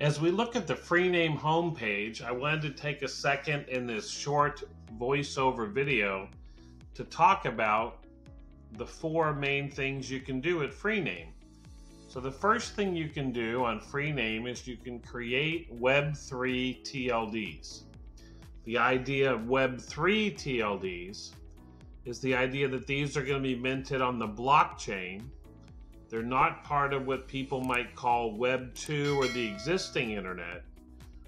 As we look at the Freename homepage, I wanted to take a second in this short voiceover video to talk about the four main things you can do at Freename. So the first thing you can do on Freename is you can create Web3 TLDs. The idea of Web3 TLDs is the idea that these are going to be minted on the blockchain they're not part of what people might call Web 2 or the existing internet,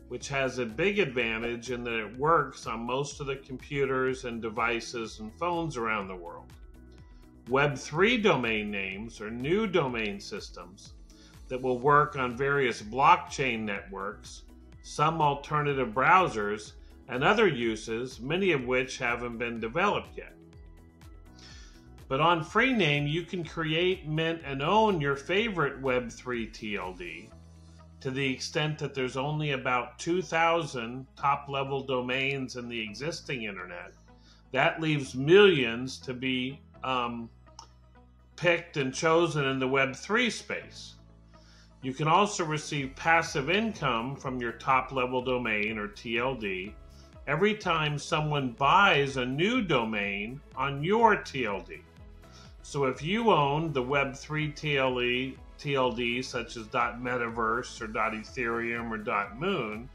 which has a big advantage in that it works on most of the computers and devices and phones around the world. Web 3 domain names are new domain systems that will work on various blockchain networks, some alternative browsers, and other uses, many of which haven't been developed yet. But on Freename, you can create, mint, and own your favorite Web3 TLD to the extent that there's only about 2,000 top level domains in the existing internet. That leaves millions to be um, picked and chosen in the Web3 space. You can also receive passive income from your top level domain or TLD every time someone buys a new domain on your TLD. So if you own the Web3 TLE, TLD such as .metaverse or .ethereum or .moon,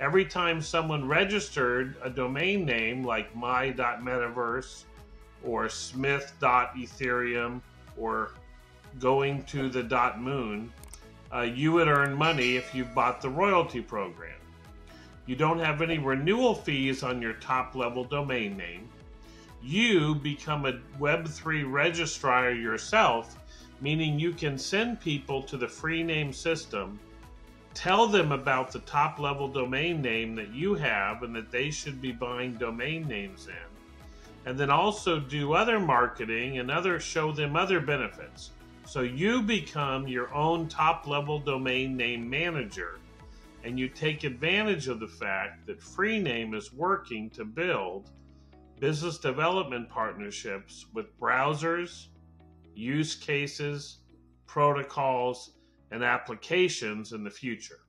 every time someone registered a domain name like my.metaverse or smith.ethereum or going to the .moon, uh, you would earn money if you bought the royalty program. You don't have any renewal fees on your top level domain name you become a Web3 registrar yourself, meaning you can send people to the Freename system, tell them about the top level domain name that you have and that they should be buying domain names in, and then also do other marketing and other show them other benefits. So you become your own top level domain name manager and you take advantage of the fact that Freename is working to build business development partnerships with browsers, use cases, protocols, and applications in the future.